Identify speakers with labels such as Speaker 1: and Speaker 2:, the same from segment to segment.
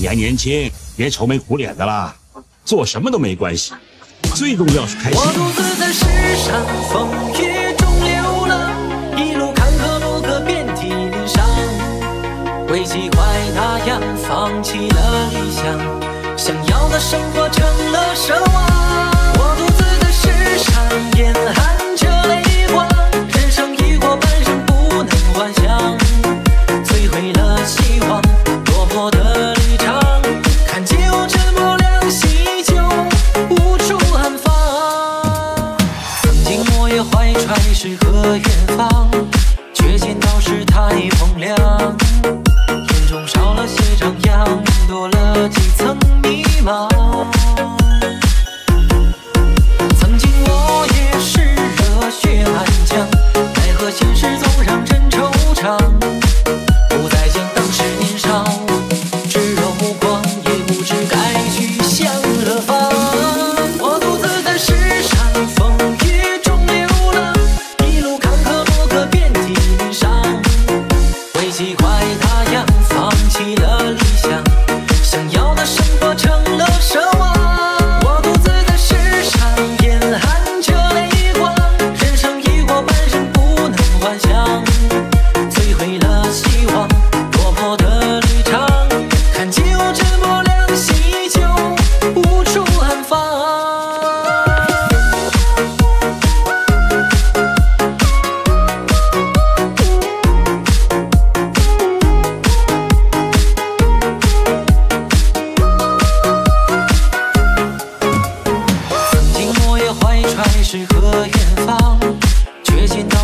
Speaker 1: 你还年轻，别愁眉苦脸的啦，做什么都没关系，最重要是开心。
Speaker 2: 我独自在世上风雨中流浪，一路坎坷路可遍体鳞伤，为几块大洋放弃了理想，想要的生活成了奢望。怀揣诗和远方，却见到世态风凉，眼中少了些张扬，多了几层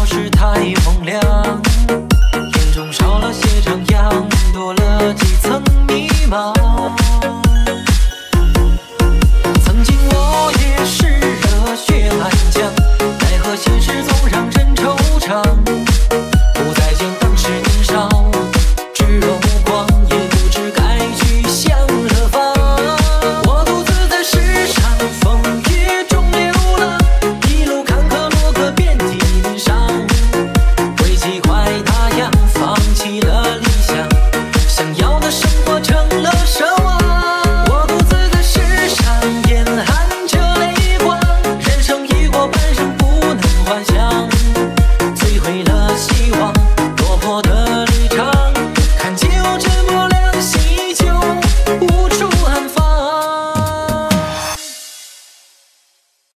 Speaker 2: 却见到世态风凉，眼中少了些张扬，多了几。